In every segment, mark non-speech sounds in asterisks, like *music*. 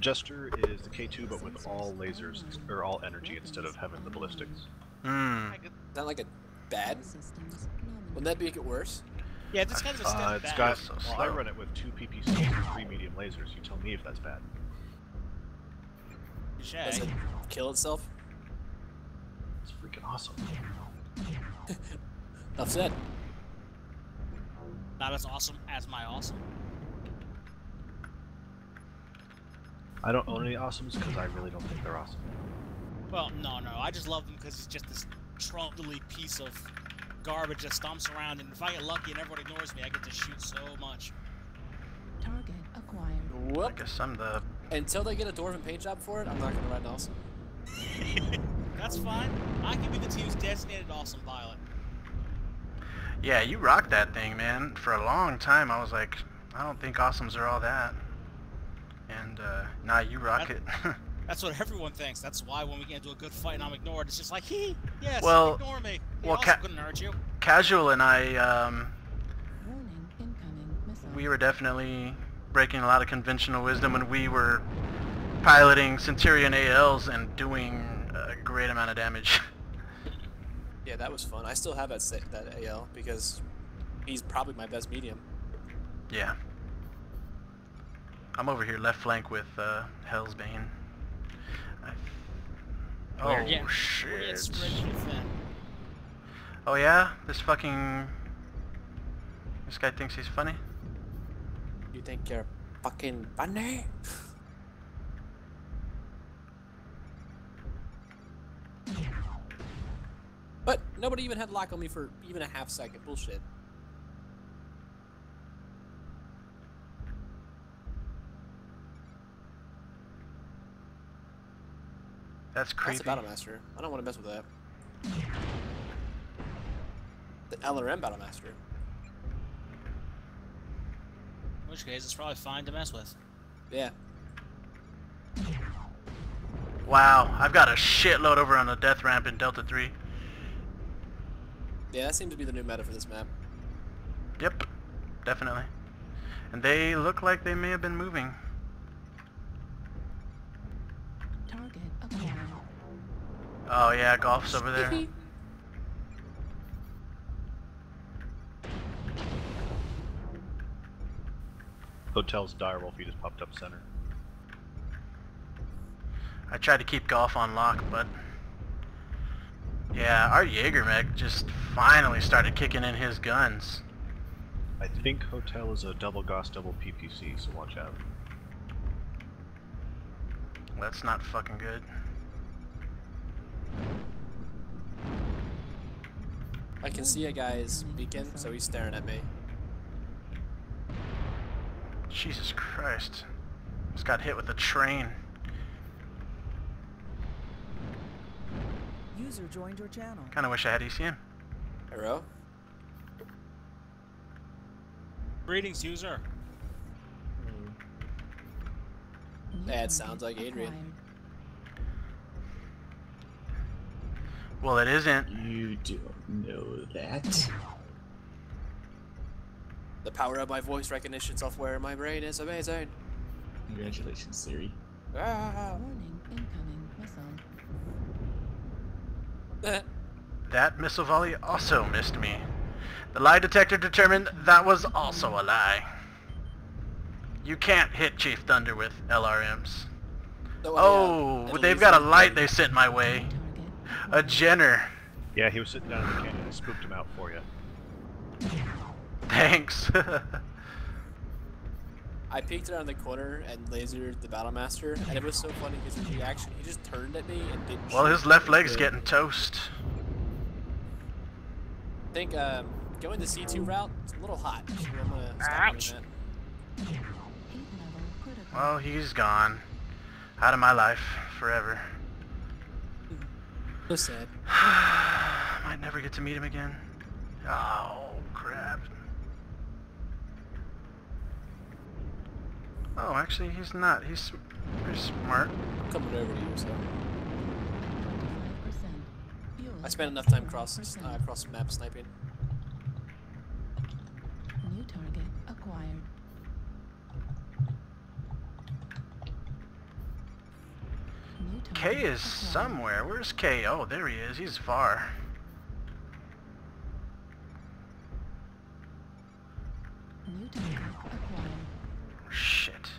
Jester is the K2, but with all lasers or all energy instead of having the ballistics. Hmm. Not like a bad. Wouldn't that make it worse? Yeah, this guy's a step Uh, it's back. got. so Well, I run it with two PPCs and three medium lasers. You tell me if that's bad. Touche. Does it kill itself? It's freaking awesome. *laughs* Enough said. Not as awesome as my awesome. I don't own any awesomes because I really don't think they're awesome. Well, no, no, I just love them because it's just this trundly piece of garbage that stomps around, and if I get lucky and everyone ignores me, I get to shoot so much. Target acquired. I guess I'm the. Until they get a dwarven paint job for it, I'm not gonna ride an awesome. *laughs* That's fine. I can be the team's designated awesome pilot. Yeah, you rock that thing, man. For a long time, I was like, I don't think awesomes are all that. And uh, now you rock That- it. *laughs* That's what everyone thinks. That's why when we get into a good fight and I'm ignored, it's just like, he, yes, Well- ignore me. The well, awesome ca- couldn't hurt you. Casual and I, um, Warning, incoming missile. we were definitely breaking a lot of conventional wisdom when we were piloting Centurion ALs and doing a great amount of damage. *laughs* Yeah, that was fun. I still have that sa- that AL because he's probably my best medium. yeah. I'm over here left flank with uh, Hell's Bane. I... Oh getting- shit. getting spread too thin. Oh yeah? This fucking... This guy thinks he's funny? You think you're fucking funny? But nobody even had lock on me for even a half second. Bullshit. That's creepy. That's a Battle Master. I don't want to mess with that. The LRM Battle Master. In which case, it's probably fine to mess with. Yeah. Wow, I've got a shitload over on the death ramp in Delta 3. Yeah, that seems to be the new meta for this map. Yep, definitely. And they look like they may have been moving. Target acquired. Oh yeah, golf's over there. *laughs* Hotel's direwolf, he just popped up center. I tried to keep golf on lock, but yeah, our Jaeger mech just finally started kicking in his guns. I think Hotel is a double Gauss, double PPC, so watch out. That's not fucking good. I can see a guy's beacon, so he's staring at me. Jesus Christ. Just got hit with a train. User joined your channel. Kinda wish I had ECM. Hero? Greetings, user. New That sounds like Adrian. Well, it isn't. You don't know that. The power of my voice recognition software in my brain is amazing. Congratulations, Siri. Ah. Warning, incoming missile. That missile volley also missed me. The lie detector determined that was also a lie. You can't hit Chief Thunder with LRMs. No, Oh, yeah, they've got a light they sent my way. Target A Jenner. Yeah, he was sitting down in the canyon. I spooked him out for you. Thanks. *laughs* I peeked around the corner and lasered the Battle Master, and it was so funny because his reaction, he just turned at me and didn't well, shoot. his left leg's Good. getting toast. I think um, going the C2 route is a little hot. I'm gonna stop Ouch. doing Heat. Well, he's gone. Out of my life forever. That. So sad. *sighs* Might never get to meet him again. Oh, crap. Oh, actually, he's not. He's pretty smart. I'm coming over to you, so. I spent enough time cross 40%. uh, cross map sniping. K is somewhere. Where's K? Oh, there he is. He's far. New target acquired. Shit.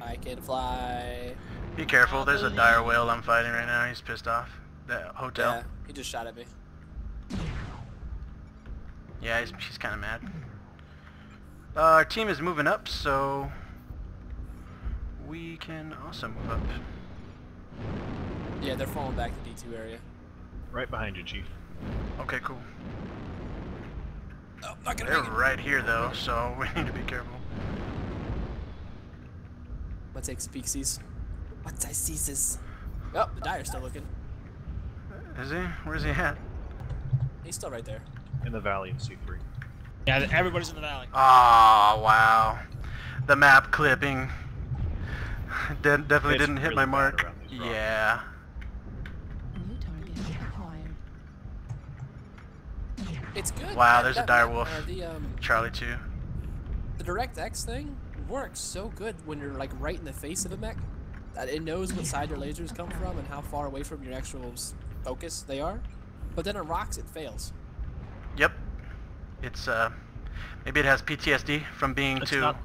I can fly. Be careful. There's a dire whale I'm fighting right now. He's pissed off. The hotel. Yeah, he just shot at me. Yeah, he's, he's kind of mad. Uh, our team is moving up, so we can also move up. Yeah, they're falling back to D2 area. Right behind you, Chief. Okay, cool. Oh, not gonna They're make it. right here though, so *laughs* we need to be careful. Let's take speaksies. What's I see this? Oh, the dyer's still looking. Is he? Where's he at? He's still right there. In the valley in C3. Yeah, everybody's in the valley. Oh wow, the map clipping. De- definitely It's didn't hit really my mark. around these rocks. Yeah. New target acquired. It's good. Wow, That- there's a that- dire that- wolf. uh, the um, Charlie too. the DirectX thing works so good when you're like right in the face of a mech. That it knows what side your lasers come from and how far away from your actual focus they are. But then on rocks, it fails. Yep. It's uh, maybe it has PTSD from being It's to not,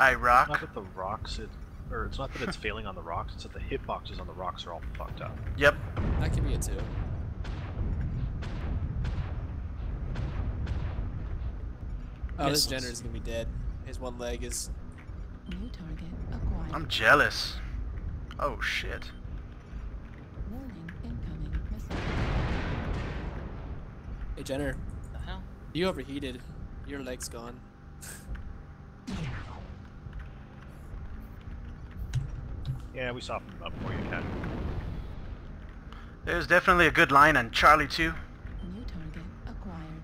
Iraq. not that the rocks, it, or it's not that it's failing on the rocks, it's that the hitboxes on the rocks are all fucked up. Yep. That could be it too. Oh, this Missiles. Jenner is gonna be dead. His one leg is. New target acquired. I'm jealous. Oh shit. Warning, incoming missile. Hey Jenner, the hell? You overheated. Your leg's gone. Yeah, we softened them up for you, Cat. There's definitely a good line on Charlie too. New target acquired.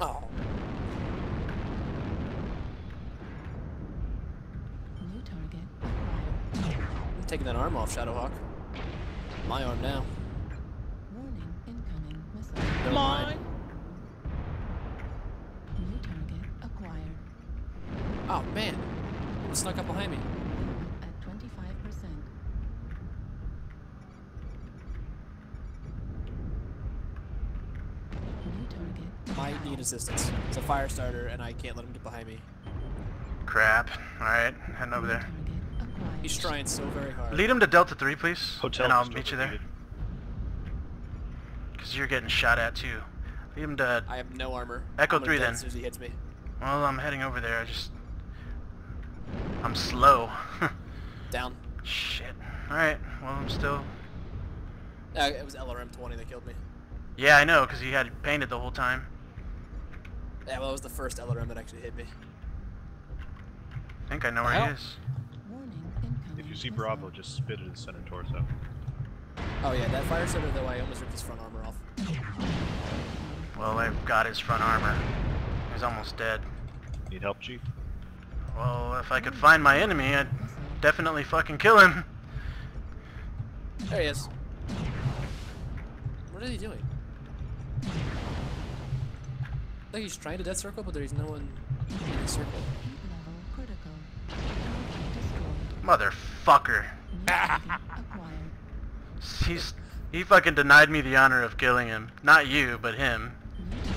Oh, New target acquired. I'm taking that arm off, Shadowhawk. My arm now. Warning, incoming missile. No, Come mine. New target acquired. Oh man, it snuck up behind me. At 25%. New target. Might need assistance. It's a fire starter, and I can't let him get behind me. Crap. Alright, heading over New there. He's trying so very hard. Lead him to Delta 3, please. Hotel and I'll meet you there. overheated. Because you're getting shot at too. Lead him to... I have no armor. Echo I'm three then. As soon as he hits me. Well, I'm heading over there. I just... I'm slow. *laughs* Down. Shit. Alright, well I'm still... Uh, it was LRM 20 that killed me. Yeah, I know, because he had it painted the whole time. Yeah, well, it was the first LRM that actually hit me. I think I know where Hell. he is. Warning, If you see. Bravo, just spit it in the center torso. Oh yeah, that fire starter though, I almost ripped his front armor off. Well, I've got his front armor. He's almost dead. Need help, Chief? Well, if I could find my enemy, I'd definitely fucking kill him. There he is. What is he doing? Like he's trying to death circle, but there's no one in the circle. Heat level critical. Target destroyed. Motherfucker. New target acquired. He's he fucking denied me the honor of killing him. Not you, but him. New target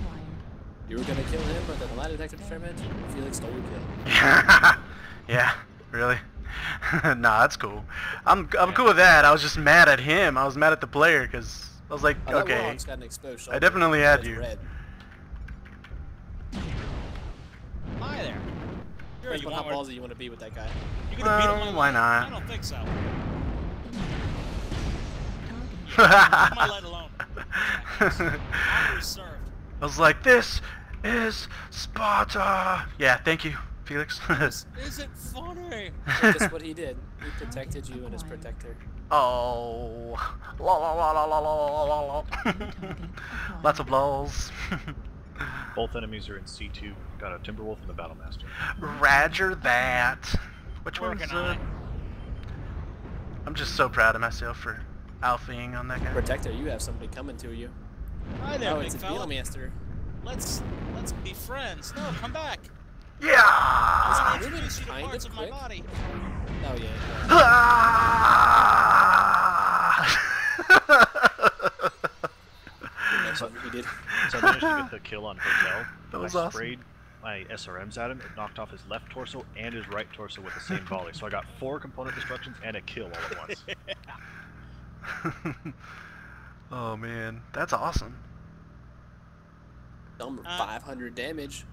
acquired. You were gonna kill him, but then the lie detector determined Felix stole your kill. *laughs* yeah, really? *laughs* nah, that's cool. I'm I'm cool with that. I was just mad at him. I was mad at the player because I was like, Oh, that okay, Warhawk's got an exposed shoulder. definitely had you. Red. Hi there. Sure, Depends you on how want ballsy you want to be with that guy. You gonna beat him Well, why not? I don't think so. Target Leave my *laughs* light alone. Honor. I was like, this is Sparta. Yeah, thank you, Felix. *laughs* *laughs* Isn't funny. That's what he did. He protected you and his protector. oh, la la la la la la la la. Lots of lulls. Both enemies are in C2. Got a Timberwolf and the Battlemaster. Roger that. Which one's Working uh, on it. I'm just so proud of myself for alphaing on that guy. Protector, you have somebody coming to you. Hi there, oh, big it's a fella. Beelmaster. Let's let's be friends. No, come back. I Yeah! was gonna introduce you to kind parts of of my body. Oh yeah. *laughs* That's what he did. So I managed to get the kill on Hotel. *laughs* That was I awesome. sprayed my SRMs at him. It knocked off his left torso and his right torso with the same volley. So I got four component destructions and a kill all at once. *laughs* *laughs* oh man, that's awesome. Number Uh, 500 damage.